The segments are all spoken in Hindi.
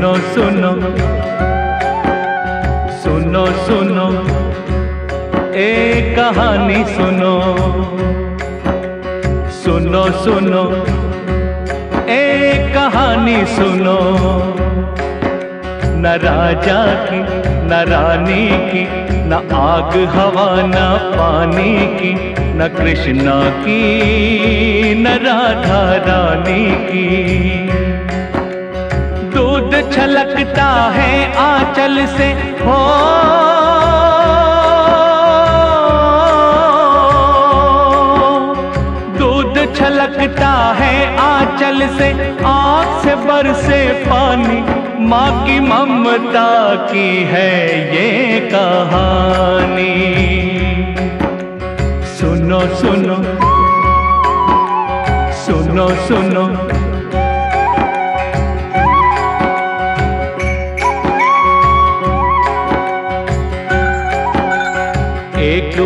सुनो सुनो। सुनो सुनो। ए कहानी सुनो। सुनो सुनो। ए कहानी सुनो। न राजा की, न रानी की, न आग, हवा, न पानी की, न कृष्णा की, न राधा, रानी की। छलकता है आंचल से। हो। दूध छलकता है आंचल से। आँख से बरसे पानी, माँ की ममता की है ये कहानी। सुनो सुनो सुनो सुनो।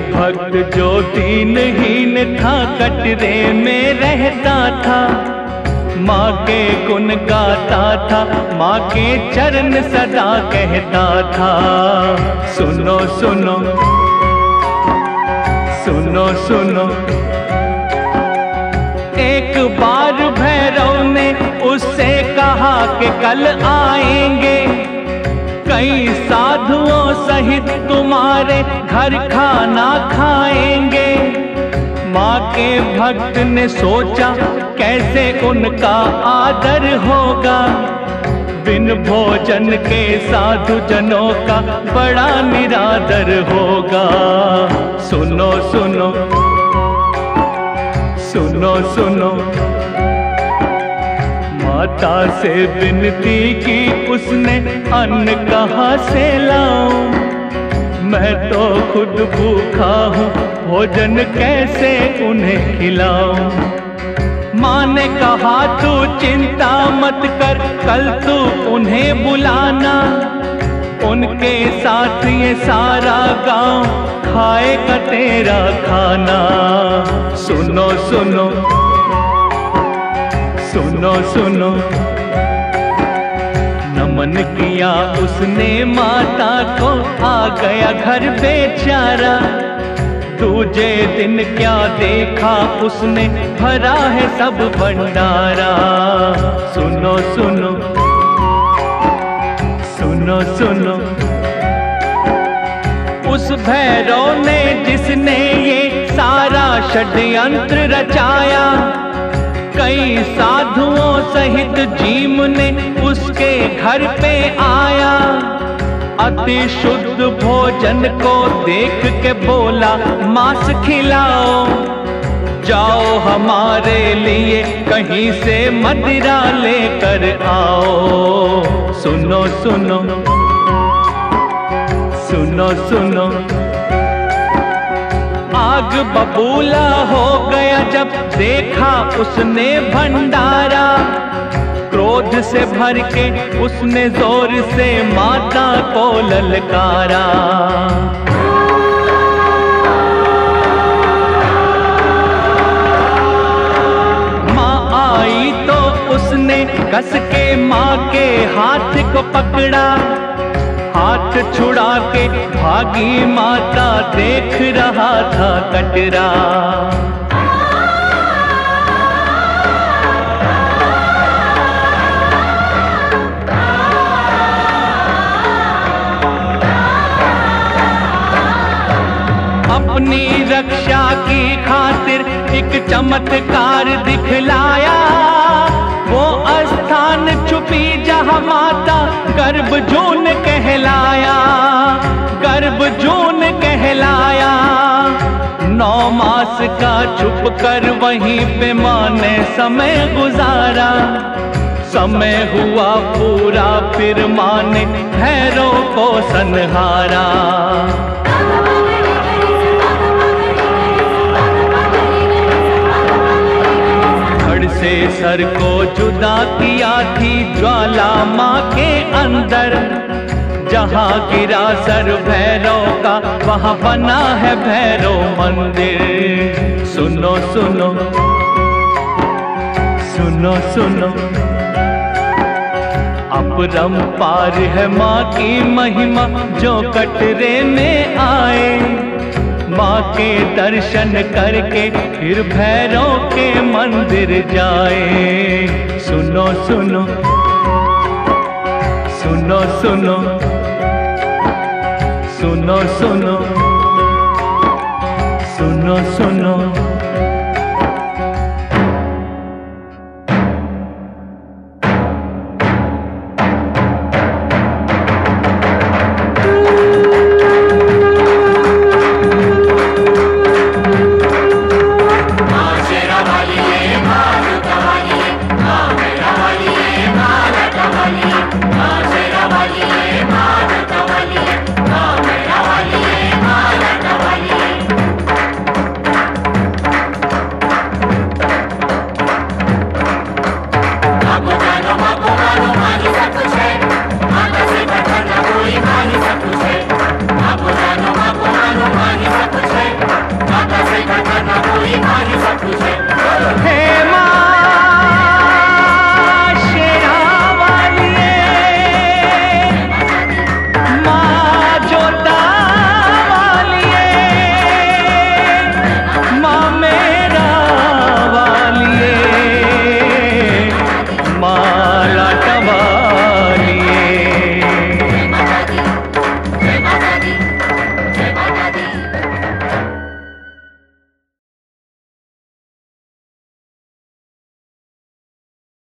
भक्त जो दीनहीन था कटरे में रहता था। माँ के गुण गाता था, माँ के चरण सदा कहता था। सुनो सुनो सुनो सुनो। एक बार भैरव ने उससे कहा कि कल आएँगे। कई साधुओं सहित तुम्हारे घर खाना खाएँगे। माँ के भक्त ने सोचा, कैसे उनका आदर होगा? बिन भोजन के साधु जनों का बड़ा निरादर होगा। सुनो सुनो सुनो सुनो। माता से विनती की उसने अन्न कहाँ से लाऊं? मैं तो खुद भूखा हूँ, भोजन कैसे उन्हें खिलाऊं? माँ ने कहा, तू चिंता मत कर, कल तू उन्हें बुलाना। उनके साथ ये सारा गाँव खाएगा तेरा खाना। सुनो सुनो सुनो सुनो। नमन किया उसने माता को, आ गया घर बेचारा। दूजे दिन क्या देखा उसने, भरा है सब भंडारा। सुनो सुनो सुनो सुनो। उस भैरव ने जिसने ये सारा षड्यंत्र रचाया, कई साधुओं सहित जीम ने उसके घर पे आया, अति शुद्ध भोजन को देख के बोला, मांस खिलाओ, जाओ हमारे लिए, कहीं से मदिरा लेकर आओ। सुनो सुनो सुनो सुनो। आग बबूला हो गया जब देखा उसने भंडारा। क्रोध से भर के उसने ज़ोर से माता को ललकारा। माँ आई तो उसने कस के माँ के हाथ को पकड़ा। हाथ छुड़ा के भागी माता देख रहा था कटरा। एक चमत्कार दिखलाया। वो स्थान छुपी जहाँ माता गर्भ जून कहलाया। गर्भ जून कहलाया। नौ मास का छुप कर वहीं पे माँ ने समय गुजारा। समय हुआ पूरा, फिर माँ ने को सनहारा सर को जुदा किया थी ज्वाला माँ के अंदर। जहाँ गिरा सर भैरव का, वहाँ बना है भैरव मंदिर। सुनो सुनो। सुनो सुनो। अपरम पार है माँ की महिमा, जो कटरे में आए। माँ के दर्शन करके फिर भैरव के मंदिर जाए। सुनो सुनो। सुनो सुनो। सुनो सुनो।